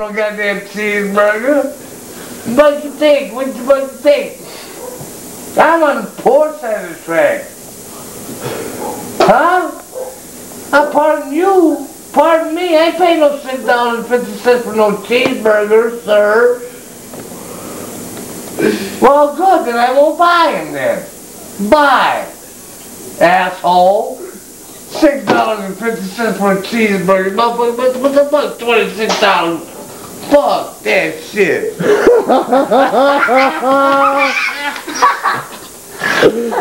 no goddamn cheeseburger. What you think? What you, what you think? I'm on the poor side of the track. Huh? I pardon you. Pardon me. I ain't pay no six dollars fifty cents for no cheeseburger, sir. Well, good. Then I won't buy him then. Buy, asshole. Six dollars and fifty cents for a cheeseburger. What the fuck? Twenty-six dollars. Fuck that shit.